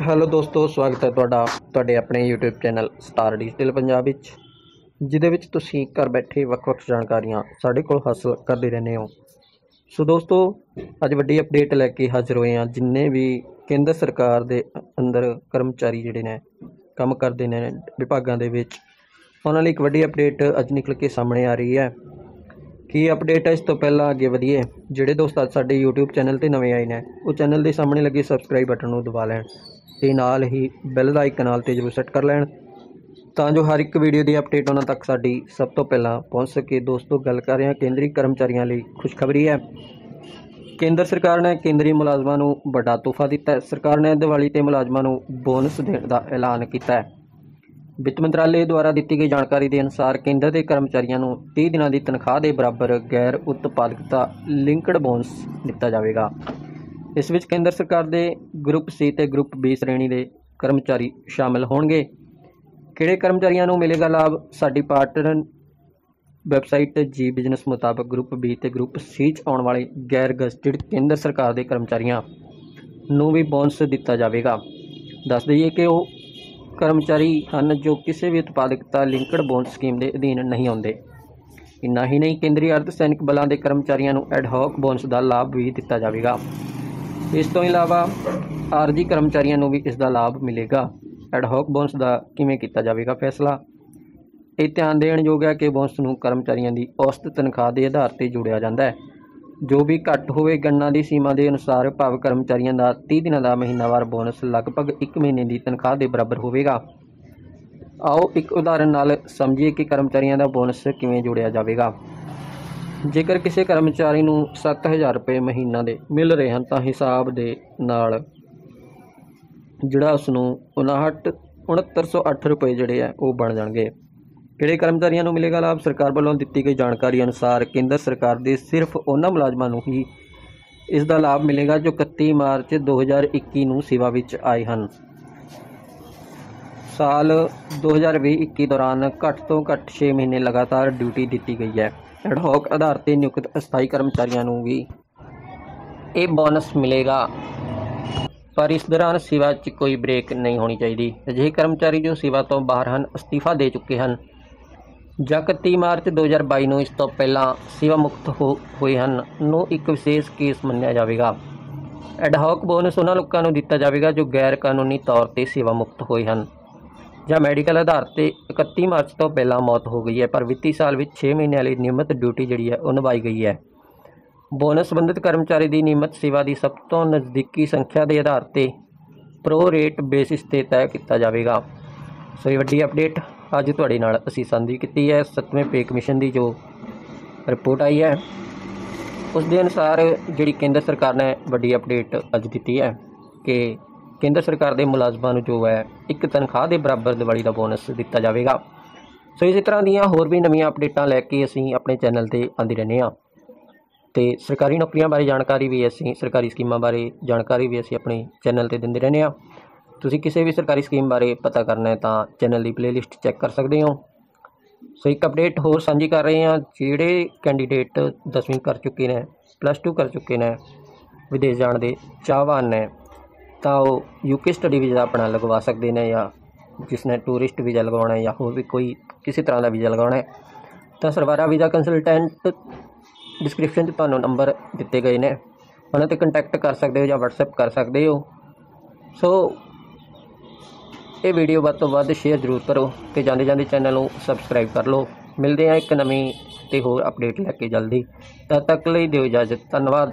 Hello ਦੋਸਤੋ, ਸਵਾਗਤ ਹੈ ਤੁਹਾਡਾ, ਤੁਹਾਡੇ ਆਪਣੇ YouTube channel star digital Punjab ਵਿੱਚ, ਜਿਹਦੇ ਵਿੱਚ ਤੁਸੀਂ ਘਰ ਬੈਠੇ ਵੱਖ-ਵੱਖ ਜਾਣਕਾਰੀਆਂ ਸਾਡੇ ਕੋਲ ਹਾਸਲ ਕਰਦੇ ਰਹਿੰਦੇ ਹੋ। ਸੋ ਦੋਸਤੋ, ਅੱਜ ਵੱਡੀ ਅਪਡੇਟ ਲੈ ਕੇ ਹਾਜ਼ਰ ਹੋਏ ਹਾਂ, ਜਿੰਨੇ ਵੀ ਕੇਂਦਰ ਸਰਕਾਰ ਦੇ ਅੰਦਰ ਕਰਮਚਾਰੀ ਜਿਹੜੇ ਨੇ, ਕੰਮ ਕਰਦੇ ਨੇ ਵਿਭਾਗਾਂ ਦੇ ਵਿੱਚ, ਉਹਨਾਂ ਲਈ ਇੱਕ ਵੱਡੀ ਅਪਡੇਟ ਅੱਜ ਨਿਕਲ ਕੇ ਸਾਹਮਣੇ ਆ ਰਹੀ ਹੈ। ਕੀ ਅਪਡੇਟ ਹੈ ਇਸ ਤੋਂ ਪਹਿਲਾਂ ਅੱਗੇ ਵਧੀਏ। ਜਿਹੜੇ ਦੋਸਤ ਅੱਜ ਸਾਡੇ YouTube ਚੈਨਲ ਤੇ ਨਵੇਂ ਆਏ ਨੇ, ਉਹ ਚੈਨਲ ਦੇ ਸਾਹਮਣੇ ਲੱਗੇ ਸਬਸਕ੍ਰਾਈਬ ਬਟਨ ਨੂੰ ਦਬਾ ਲੈਣ ਤੇ ਨਾਲ ਹੀ ਬੈਲ ਦਾ ਆਈਕਨ ਨਾਲ ਤੇ ਜ਼ਰੂਰ ਸੈੱਟ ਕਰ ਲੈਣ ਤਾਂ ਜੋ ਹਰ ਇੱਕ ਵੀਡੀਓ ਦੀ ਅਪਡੇਟ ਉਹਨਾਂ ਤੱਕ ਸਾਡੀ ਸਭ ਤੋਂ ਪਹਿਲਾਂ ਪਹੁੰਚ ਸਕੇ। ਦੋਸਤੋ, ਗੱਲ ਕਰ ਰਹੇ ਹਾਂ ਕੇਂਦਰੀ ਕਰਮਚਾਰੀਆਂ ਲਈ ਖੁਸ਼ਖਬਰੀ ਹੈ। ਕੇਂਦਰ ਸਰਕਾਰ ਨੇ ਕੇਂਦਰੀ ਮੁਲਾਜ਼ਮਾਂ ਨੂੰ ਵੱਡਾ ਤੋਹਫਾ ਦਿੱਤਾ ਹੈ। ਸਰਕਾਰ ਨੇ ਦੀਵਾਲੀ ਤੇ ਮੁਲਾਜ਼ਮਾਂ ਨੂੰ ਬੋਨਸ ਦੇਣ ਦਾ ਐਲਾਨ ਕੀਤਾ ਹੈ। ਵਿੱਤ ਮੰਤਰਾਲੇ ਦੁਆਰਾ ਦਿੱਤੀ ਗਈ ਜਾਣਕਾਰੀ ਦੇ ਅਨੁਸਾਰ ਕੇਂਦਰ ਦੇ ਕਰਮਚਾਰੀਆਂ ਨੂੰ 30 ਦਿਨਾਂ ਦੀ ਤਨਖਾਹ ਦੇ ਬਰਾਬਰ ਗੈਰ ਉਤਪਾਦਕਤਾ ਲਿੰਕਡ ਬੋਨਸ ਦਿੱਤਾ ਜਾਵੇਗਾ। ਇਸ ਵਿੱਚ ਕੇਂਦਰ ਸਰਕਾਰ ਦੇ ਗਰੁੱਪ ਸੀ ਤੇ ਗਰੁੱਪ ਬੀ ਸ਼੍ਰੇਣੀ ਦੇ ਕਰਮਚਾਰੀ ਸ਼ਾਮਲ ਹੋਣਗੇ। ਕਿਹੜੇ ਕਰਮਚਾਰੀਆਂ ਨੂੰ ਮਿਲੇਗਾ ਲਾਭ? ਸਾਡੀ ਪਾਰਟਨਰ ਵੈਬਸਾਈਟ ਜੀ ਬਿਜ਼ਨਸ ਮੁਤਾਬਕ ਗਰੁੱਪ ਬੀ ਤੇ ਗਰੁੱਪ ਸੀ 'ਚ ਆਉਣ ਵਾਲੇ ਗੈਰ ਗਜ਼ਟਿਡ ਕੇਂਦਰ ਸਰਕਾਰ ਦੇ ਕਰਮਚਾਰੀਆਂ ਨੂੰ ਵੀ ਬੋਨਸ ਦਿੱਤਾ ਜਾਵੇਗਾ। ਦੱਸ ਦਈਏ ਕਿ ਉਹ ਕਰਮਚਾਰੀ ਹਨ ਜੋ ਕਿਸੇ ਵੀ ਉਤਪਾਦਕਤਾ ਲਿੰਕਡ ਬੋਨਸ ਸਕੀਮ ਦੇ ਅਧੀਨ ਨਹੀਂ ਆਉਂਦੇ। ਇੰਨਾ ਹੀ ਨਹੀਂ, ਕੇਂਦਰੀ ਅਰਧ ਸੈਨਿਕ ਬਲਾਂ ਦੇ ਕਰਮਚਾਰੀਆਂ ਨੂੰ ਐਡ ਹੌਕ ਬੋਨਸ ਦਾ ਲਾਭ ਵੀ ਦਿੱਤਾ ਜਾਵੇਗਾ। ਇਸ ਤੋਂ ਇਲਾਵਾ ਆਰਜੀ ਕਰਮਚਾਰੀਆਂ ਨੂੰ ਵੀ ਇਸ ਦਾ ਲਾਭ ਮਿਲੇਗਾ। ਐਡ ਹੌਕ ਬੋਨਸ ਦਾ ਕਿਵੇਂ ਕੀਤਾ ਜਾਵੇਗਾ ਫੈਸਲਾ? ਇਹ ਧਿਆਨ ਦੇਣ ਯੋਗ ਹੈ ਕਿ ਬੋਨਸ ਨੂੰ ਕਰਮਚਾਰੀਆਂ ਦੀ ਔਸਤ ਤਨਖਾਹ ਦੇ ਆਧਾਰ ਤੇ ਜੋੜਿਆ ਜਾਂਦਾ ਹੈ। ਜੋ ਵੀ ਘੱਟ ਹੋਵੇ ਗਣਨਾ ਦੀ ਸੀਮਾ ਦੇ ਅਨੁਸਾਰ ਭਾਵ ਕਰਮਚਾਰੀਆਂ ਦਾ 30 ਦਿਨਾਂ ਦਾ ਮਹੀਨਾਵਾਰ ਬੋਨਸ ਲਗਭਗ 1 ਮਹੀਨੇ ਦੀ ਤਨਖਾਹ ਦੇ ਬਰਾਬਰ ਹੋਵੇਗਾ। ਆਓ ਇੱਕ ਉਦਾਹਰਨ ਨਾਲ ਸਮਝੀਏ ਕਿ ਕਰਮਚਾਰੀਆਂ ਦਾ ਬੋਨਸ ਕਿਵੇਂ ਜੋੜਿਆ ਜਾਵੇਗਾ। ਜੇਕਰ ਕਿਸੇ ਕਰਮਚਾਰੀ ਨੂੰ 7000 ਰੁਪਏ ਮਹੀਨਾ ਦੇ ਮਿਲ ਰਹੇ ਹਨ, ਤਾਂ ਹਿਸਾਬ ਦੇ ਨਾਲ ਜਿਹੜਾ ਉਸ ਨੂੰ 59 6908 ਰੁਪਏ ਜਿਹੜੇ ਆ, ਉਹ ਬਣ ਜਾਣਗੇ। ਕਿਹੜੇ ਕਰਮਚਾਰੀਆਂ ਨੂੰ ਮਿਲੇਗਾ ਲਾਭ, ਸਰਕਾਰ ਵੱਲੋਂ ਦਿੱਤੀ ਗਈ ਜਾਣਕਾਰੀ ਅਨੁਸਾਰ ਕੇਂਦਰ ਸਰਕਾਰ ਦੇ ਸਿਰਫ ਉਹਨਾਂ ਮੁਲਾਜ਼ਮਾਂ ਨੂੰ ਹੀ ਇਸ ਦਾ ਲਾਭ ਮਿਲੇਗਾ ਜੋ 31 ਮਾਰਚ 2021 ਨੂੰ ਸੇਵਾ ਵਿੱਚ ਆਏ ਹਨ। ਸਾਲ 2020-21 ਦੌਰਾਨ ਘੱਟ ਤੋਂ ਘੱਟ 6 ਮਹੀਨੇ ਲਗਾਤਾਰ ਡਿਊਟੀ ਦਿੱਤੀ ਗਈ ਹੈ। ਐਡਹੌਕ ਆਧਾਰ ਤੇ ਨਿਯੁਕਤ ਅਸਥਾਈ ਕਰਮਚਾਰੀਆਂ ਨੂੰ ਵੀ ਇਹ ਬੋਨਸ ਮਿਲੇਗਾ। ਪਰ ਇਸ ਦੌਰਾਨ ਸੇਵਾ 'ਚ ਕੋਈ ਬ੍ਰੇਕ ਨਹੀਂ ਹੋਣੀ ਚਾਹੀਦੀ। ਅਜਿਹੇ ਕਰਮਚਾਰੀ ਜੋ ਸੇਵਾ ਤੋਂ ਬਾਹਰ ਹਨ, ਅਸਤੀਫਾ ਦੇ ਚੁੱਕੇ ਹਨ। ਜਾਂ 31 ਮਾਰਚ 2022 ਨੂੰ ਇਸ ਤੋਂ ਪਹਿਲਾਂ ਸੇਵਾ ਮੁਕਤ ਹੋ, ਹੋਏ ਹਨ ਨੂੰ ਇੱਕ ਵਿਸ਼ੇਸ਼ ਕੇਸ ਮੰਨਿਆ ਜਾਵੇਗਾ। ਐਡਹੌਕ ਬੋਨਸ ਉਹਨਾਂ ਲੋਕਾਂ ਨੂੰ ਦਿੱਤਾ ਜਾਵੇਗਾ ਜੋ ਗੈਰ ਕਾਨੂੰਨੀ ਤੌਰ ਤੇ ਸੇਵਾ ਮੁਕਤ ਹੋਏ ਹਨ। ਜਾਂ ਮੈਡੀਕਲ ਆਧਾਰ ਤੇ 31 ਮਾਰਚ ਤੋਂ ਪਹਿਲਾਂ ਮੌਤ ਹੋ ਗਈ ਹੈ, ਪਰ ਵਿੱਤੀ ਸਾਲ ਵਿੱਚ 6 ਮਹੀਨਿਆਂ ਲਈ ਨਿਯਮਤ ਡਿਊਟੀ ਜਿਹੜੀ ਹੈ, ਉਹ ਨਿਭਾਈ ਗਈ ਹੈ। ਬੋਨਸ ਸੰਬੰਧਿਤ ਕਰਮਚਾਰੀ ਦੀ ਨਿਯਮਤ ਸੇਵਾ ਦੀ ਸਭ ਤੋਂ ਨਜ਼ਦੀਕੀ ਸੰਖਿਆ ਦੇ ਆਧਾਰ ਤੇ ਪ੍ਰੋ ਰੇਟ ਬੇਸਿਸ ਤੇ ਤੈਅ ਕੀਤਾ ਜਾਵੇਗਾ। ਸੋ ਇਹ ਵੱਡੀ ਅਪਡੇਟ ਅੱਜ ਤੁਹਾਡੇ ਨਾਲ ਅਸੀਂ ਸਾਂਝੀ ਕੀਤੀ ਹੈ ਸੱਤਵੇਂ ਪੇ ਕਮਿਸ਼ਨ ਦੀ ਜੋ ਰਿਪੋਰਟ ਆਈ ਹੈ। ਉਸ ਦੇ ਅਨੁਸਾਰ ਜਿਹੜੀ ਕੇਂਦਰ ਸਰਕਾਰ ਨੇ ਵੱਡੀ ਅਪਡੇਟ ਅੱਜ ਦਿੱਤੀ ਹੈ ਕਿ ਕੇਂਦਰ ਸਰਕਾਰ ਦੇ ਮੁਲਾਜ਼ਮਾਂ ਨੂੰ ਜੋ ਹੈ ਇੱਕ ਤਨਖਾਹ ਦੇ ਬਰਾਬਰ ਦੀਵਾਲੀ ਦਾ ਬੋਨਸ ਦਿੱਤਾ ਜਾਵੇਗਾ। ਸੋ ਇਸੇ ਤਰ੍ਹਾਂ ਦੀਆਂ ਹੋਰ ਵੀ ਨਵੀਆਂ ਅਪਡੇਟਾਂ ਲੈ ਕੇ ਅਸੀਂ ਆਪਣੇ ਚੈਨਲ ਤੇ ਆਉਂਦੇ ਰਹਿੰਦੇ ਹਾਂ। ਤੇ ਸਰਕਾਰੀ ਨੌਕਰੀਆਂ ਬਾਰੇ ਜਾਣਕਾਰੀ ਵੀ ਅਸੀਂ, ਸਰਕਾਰੀ ਸਕੀਮਾਂ ਬਾਰੇ ਜਾਣਕਾਰੀ ਵੀ ਅਸੀਂ ਆਪਣੇ ਚੈਨਲ ਤੇ ਦਿੰਦੇ ਰਹਿੰਦੇ ਹਾਂ। ਤੁਸੀਂ ਕਿਸੇ ਵੀ ਸਰਕਾਰੀ ਸਕੀਮ ਬਾਰੇ ਪਤਾ ਕਰਨਾ ਹੈ ਤਾਂ ਚੈਨਲ ਦੀ ਪਲੇਲਿਸਟ ਚੈੱਕ ਕਰ ਸਕਦੇ ਹੋ। ਸੋ ਇੱਕ ਅਪਡੇਟ ਹੋਰ ਸਾਂਝੀ ਕਰ ਰਹੇ ਹਾਂ, ਜਿਹੜੇ ਕੈਂਡੀਡੇਟ 10ਵੀਂ ਕਰ ਚੁੱਕੇ ਨੇ ਪਲੱਸ 2 ਕਰ ਚੁੱਕੇ ਨੇ, ਵਿਦੇਸ਼ ਜਾਣ ਦੇ ਚਾਹਵਾਨ ਨੇ, ਤਾਂ ਉਹ ਯੂਕੇ ਸਟੱਡੀ ਵੀਜ਼ਾ ਆਪਣਾ ਲਗਵਾ ਸਕਦੇ ਨੇ ਜਾਂ ਜਿਸ ਨੇ ਟੂਰਿਸਟ ਵੀਜ਼ਾ ਲਗਵਾਉਣਾ ਹੈ ਜਾਂ ਹੋਰ ਵੀ ਕੋਈ ਕਿਸੇ ਤਰ੍ਹਾਂ ਦਾ ਵੀਜ਼ਾ ਲਗਾਉਣਾ ਹੈ। ਤਾਂ ਸਰਵਾਰਾ ਵੀਜ਼ਾ ਕੰਸਲਟੈਂਟ ਡਿਸਕ੍ਰਿਪਸ਼ਨ 'ਚ ਤੁਹਾਨੂੰ ਨੰਬਰ ਦਿੱਤੇ ਗਏ ਨੇ। ਉਹਨਾਂ ਤੇ ਕੰਟੈਕਟ ਕਰ ਸਕਦੇ ਹੋ ਜਾਂ WhatsApp ਕਰ ਸਕਦੇ ਹੋ। ਸੋ ਇਹ ਵੀਡੀਓ ਵੱਧ ਤੋਂ ਵੱਧ ਸ਼ੇਅਰ ਜ਼ਰੂਰ ਕਰੋ ਤੇ ਜਾਂਦੇ ਜਾਂਦੇ ਚੈਨਲ ਨੂੰ ਸਬਸਕ੍ਰਾਈਬ ਕਰ ਲਓ। ਮਿਲਦੇ ਹਾਂ ਇੱਕ ਨਵੀਂ ਤੇ ਹੋਰ ਅਪਡੇਟ ਲੈ ਕੇ ਜਲਦੀ। ਤਦ ਤੱਕ ਲਈ ਦਿਓ ਇਜਾਜ਼ਤ। ਧੰਨਵਾਦ।